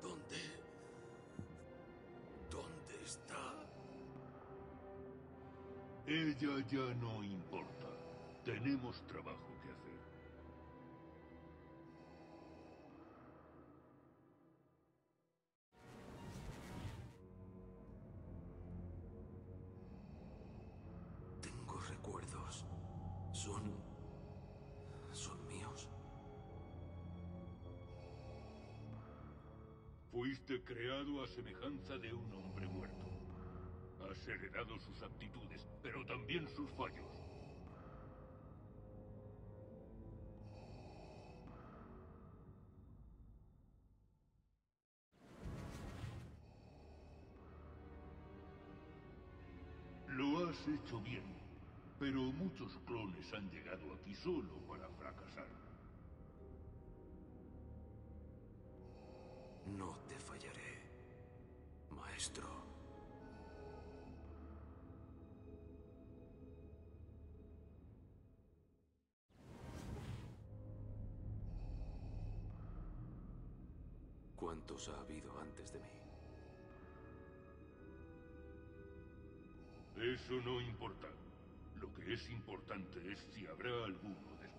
¿Dónde? ¿Dónde está? Ella ya no importa. Tenemos trabajo que hacer. Fuiste creado a semejanza de un hombre muerto. Has heredado sus aptitudes, pero también sus fallos. Lo has hecho bien, pero muchos clones han llegado aquí solo para fracasar. No te fallaré, maestro. ¿Cuántos ha habido antes de mí? Eso no importa. Lo que es importante es si habrá alguno después.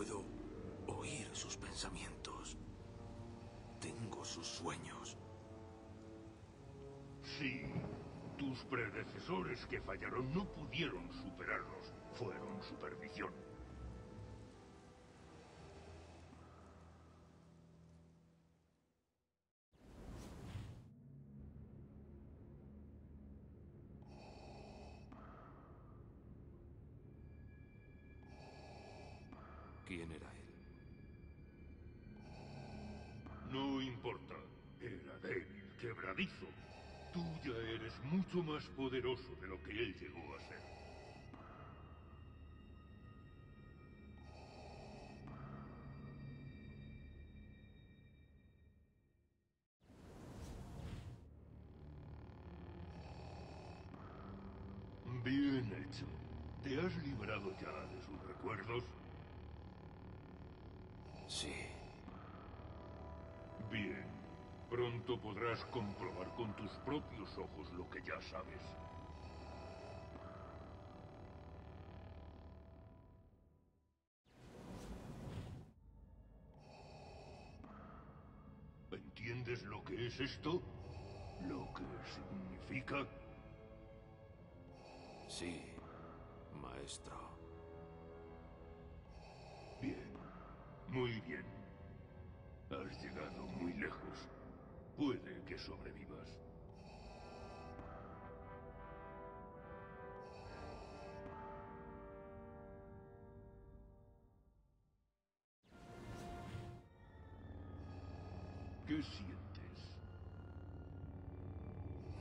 Puedo oír sus pensamientos. Tengo sus sueños. Sí, tus predecesores que fallaron no pudieron superarlos. Fueron su perdición. ¿Quién era él? No importa. Era débil, quebradizo. Tú ya eres mucho más poderoso de lo que él llegó a ser. Bien hecho. ¿Te has librado ya de sus recuerdos? Sí. Bien. Pronto podrás comprobar con tus propios ojos lo que ya sabes. ¿Entiendes lo que es esto? ¿Lo que significa? Sí, maestro. Muy bien. Has llegado muy lejos. Puede que sobrevivas. ¿Qué sientes?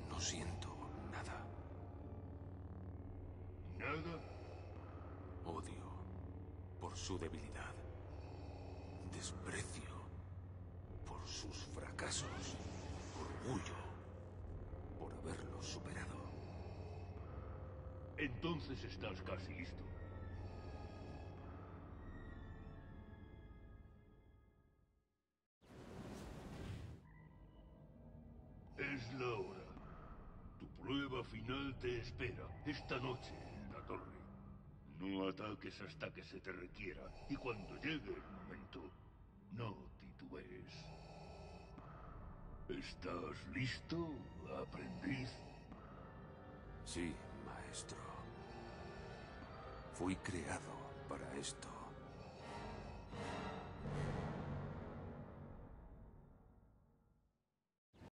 No siento nada. ¿Nada? Odio por su debilidad. Desprecio por sus fracasos. Orgullo por haberlos superado. Entonces estás casi listo. Es la hora. Tu prueba final te espera esta noche en la torre. No ataques hasta que se te requiera y cuando llegue no titubees. ¿Estás listo, aprendiz? Sí, maestro. Fui creado para esto.